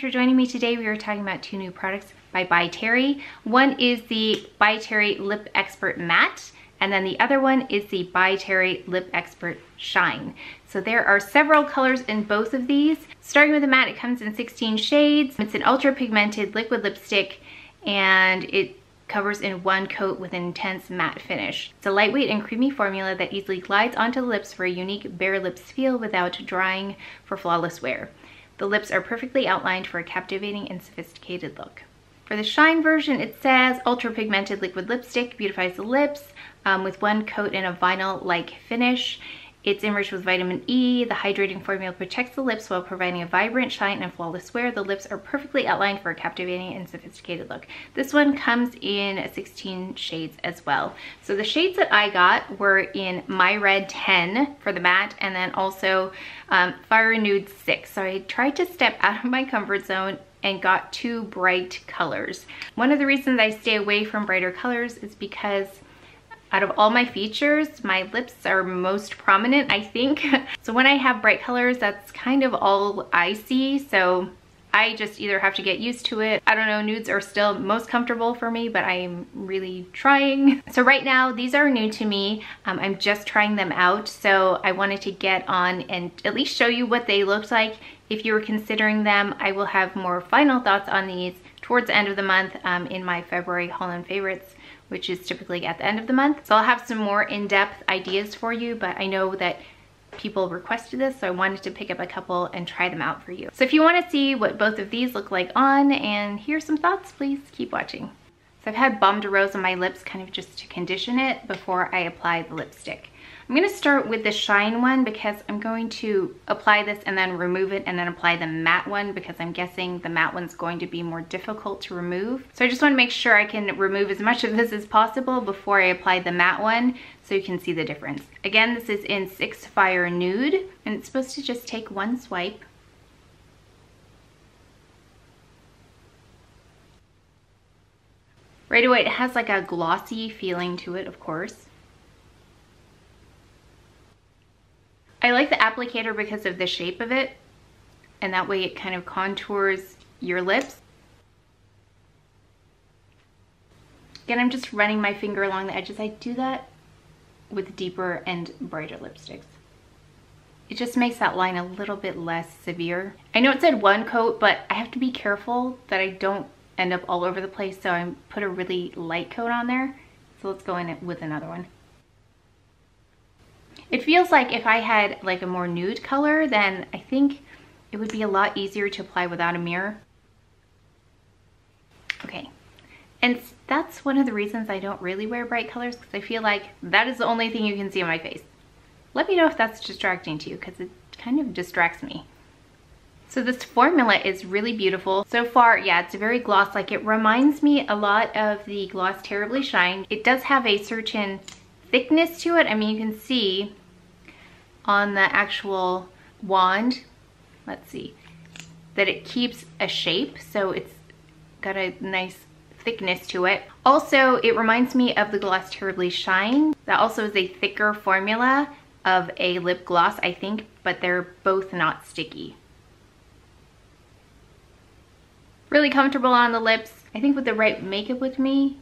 much for joining me today. We are talking about two new products by By Terry. One is the By Terry Lip Expert Matte, and then the other one is the By Terry Lip Expert Shine. So there are several colors in both of these. Starting with the matte, it comes in 16 shades. It's an ultra pigmented liquid lipstick and it covers in one coat with an intense matte finish. It's a lightweight and creamy formula that easily glides onto the lips for a unique bare lips feel without drying for flawless wear. The lips are perfectly outlined for a captivating and sophisticated look. For the shine version, it says ultra pigmented liquid lipstick beautifies the lips um, with one coat and a vinyl-like finish. It's enriched with vitamin E. The hydrating formula protects the lips while providing a vibrant shine and flawless wear. The lips are perfectly outlined for a captivating and sophisticated look. This one comes in 16 shades as well. So the shades that I got were in My Red 10 for the matte and then also um, Fire Nude 6. So I tried to step out of my comfort zone and got two bright colors. One of the reasons I stay away from brighter colors is because out of all my features, my lips are most prominent, I think. so when I have bright colors, that's kind of all I see. So I just either have to get used to it. I don't know, nudes are still most comfortable for me, but I'm really trying. So right now, these are new to me. Um, I'm just trying them out. So I wanted to get on and at least show you what they looked like. If you were considering them, I will have more final thoughts on these towards the end of the month um, in my February Holland favorites which is typically at the end of the month. So I'll have some more in-depth ideas for you, but I know that people requested this, so I wanted to pick up a couple and try them out for you. So if you wanna see what both of these look like on and hear some thoughts, please keep watching. So I've had Baume de Rose on my lips kind of just to condition it before I apply the lipstick. I'm gonna start with the shine one because I'm going to apply this and then remove it and then apply the matte one because I'm guessing the matte one's going to be more difficult to remove. So I just wanna make sure I can remove as much of this as possible before I apply the matte one so you can see the difference. Again, this is in Six Fire Nude and it's supposed to just take one swipe Right away, it has like a glossy feeling to it, of course. I like the applicator because of the shape of it and that way it kind of contours your lips. Again, I'm just running my finger along the edges. I do that with deeper and brighter lipsticks. It just makes that line a little bit less severe. I know it said one coat, but I have to be careful that I don't end up all over the place, so I put a really light coat on there. So let's go in with another one. It feels like if I had like a more nude color, then I think it would be a lot easier to apply without a mirror. Okay, and that's one of the reasons I don't really wear bright colors because I feel like that is the only thing you can see on my face. Let me know if that's distracting to you because it kind of distracts me. So this formula is really beautiful. So far, yeah, it's very gloss-like. It reminds me a lot of the Gloss Terrybly Shine. It does have a certain thickness to it. I mean, you can see on the actual wand, let's see, that it keeps a shape. So it's got a nice thickness to it. Also, it reminds me of the Gloss Terrybly Shine. That also is a thicker formula of a lip gloss, I think, but they're both not sticky. Really comfortable on the lips. I think with the right makeup with me,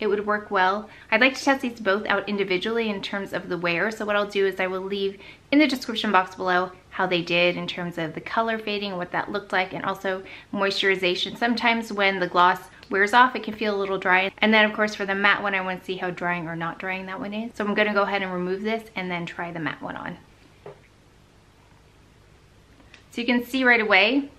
it would work well. I'd like to test these both out individually in terms of the wear. So what I'll do is I will leave in the description box below how they did in terms of the color fading, what that looked like, and also moisturization. Sometimes when the gloss wears off, it can feel a little dry. And then of course for the matte one, I wanna see how drying or not drying that one is. So I'm gonna go ahead and remove this and then try the matte one on. So you can see right away,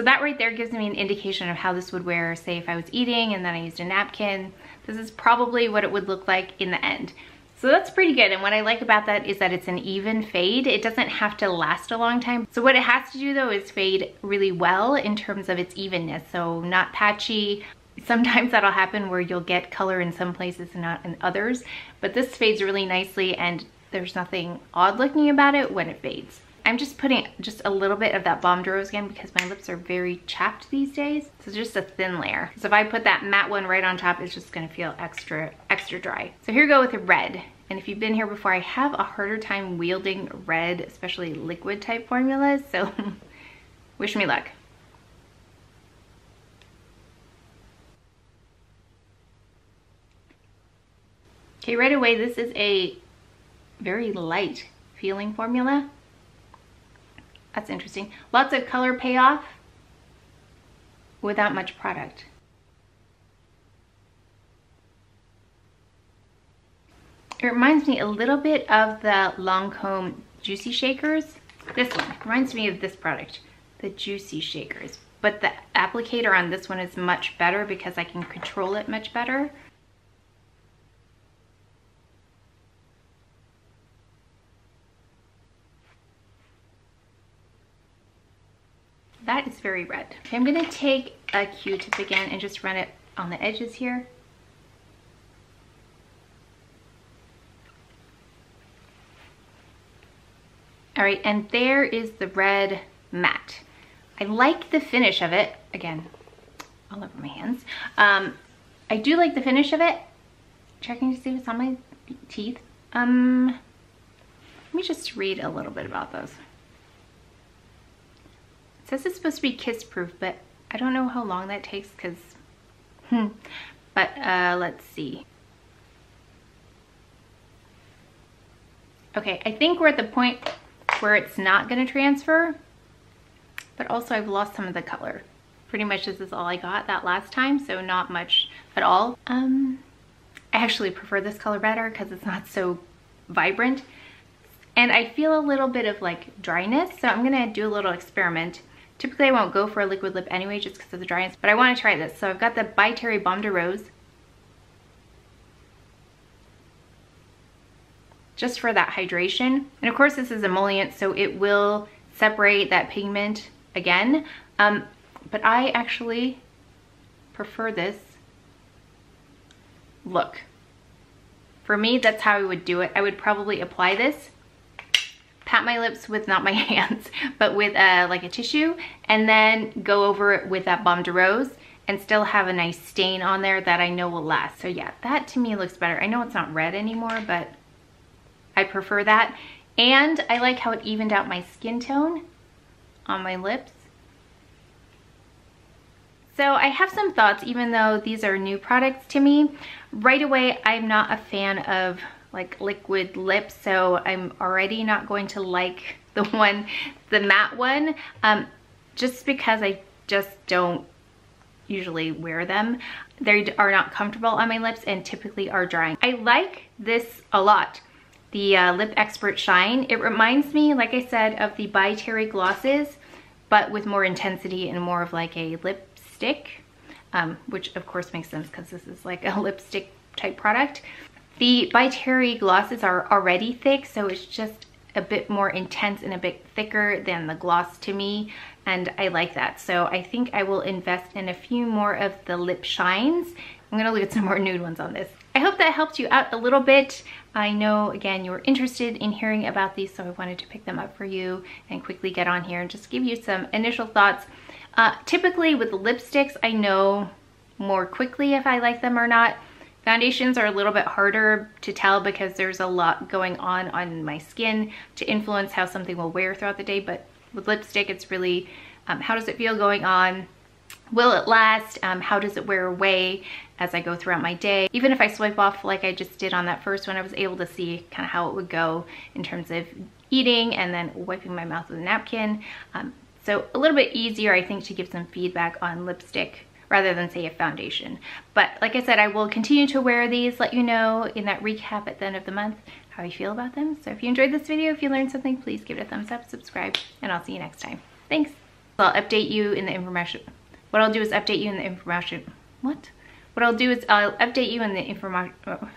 So that right there gives me an indication of how this would wear, say if I was eating and then I used a napkin. This is probably what it would look like in the end. So that's pretty good. And what I like about that is that it's an even fade. It doesn't have to last a long time. So what it has to do though is fade really well in terms of its evenness. So not patchy. Sometimes that'll happen where you'll get color in some places and not in others. But this fades really nicely and there's nothing odd looking about it when it fades. I'm just putting just a little bit of that Baume de Rose again because my lips are very chapped these days. So just a thin layer. So if I put that matte one right on top, it's just gonna feel extra, extra dry. So here we go with red. And if you've been here before, I have a harder time wielding red, especially liquid type formulas. So wish me luck. Okay, right away, this is a very light feeling formula. That's interesting. Lots of color payoff without much product. It reminds me a little bit of the Lancome Juicy Shakers. This one reminds me of this product, the Juicy Shakers. But the applicator on this one is much better because I can control it much better. That is very red. Okay, I'm gonna take a Q-tip again and just run it on the edges here. All right, and there is the red matte. I like the finish of it. Again, all over my hands. Um, I do like the finish of it. Checking to see what's on my teeth. Um, let me just read a little bit about those says it's supposed to be kiss proof, but I don't know how long that takes because, hmm. But uh, let's see. Okay, I think we're at the point where it's not gonna transfer, but also I've lost some of the color. Pretty much this is all I got that last time, so not much at all. Um, I actually prefer this color better because it's not so vibrant. And I feel a little bit of like dryness, so I'm gonna do a little experiment Typically I won't go for a liquid lip anyway just because of the dryness, but I want to try this. So I've got the By Terry Baume de Rose. Just for that hydration. And of course this is emollient, so it will separate that pigment again. Um, but I actually prefer this look. For me, that's how I would do it. I would probably apply this pat my lips with not my hands, but with uh, like a tissue and then go over it with that Baume de Rose and still have a nice stain on there that I know will last. So yeah, that to me looks better. I know it's not red anymore, but I prefer that. And I like how it evened out my skin tone on my lips. So I have some thoughts, even though these are new products to me. Right away, I'm not a fan of like liquid lips so I'm already not going to like the one the matte one um, just because I just don't usually wear them. They are not comfortable on my lips and typically are drying. I like this a lot the uh, Lip Expert Shine. It reminds me like I said of the By Terry glosses but with more intensity and more of like a lipstick um, which of course makes sense because this is like a lipstick type product the By Terry glosses are already thick, so it's just a bit more intense and a bit thicker than the gloss to me and I like that. So I think I will invest in a few more of the lip shines. I'm gonna look at some more nude ones on this. I hope that helped you out a little bit. I know, again, you were interested in hearing about these, so I wanted to pick them up for you and quickly get on here and just give you some initial thoughts. Uh, typically with lipsticks, I know more quickly if I like them or not. Foundations are a little bit harder to tell because there's a lot going on on my skin to influence how something will wear throughout the day. But with lipstick, it's really um, how does it feel going on? Will it last? Um, how does it wear away as I go throughout my day? Even if I swipe off like I just did on that first one, I was able to see kind of how it would go in terms of eating and then wiping my mouth with a napkin. Um, so a little bit easier, I think, to give some feedback on lipstick rather than say a foundation. But like I said, I will continue to wear these, let you know in that recap at the end of the month how I feel about them. So if you enjoyed this video, if you learned something, please give it a thumbs up, subscribe, and I'll see you next time. Thanks. I'll update you in the information. What I'll do is update you in the information. What? What I'll do is I'll update you in the information. Oh.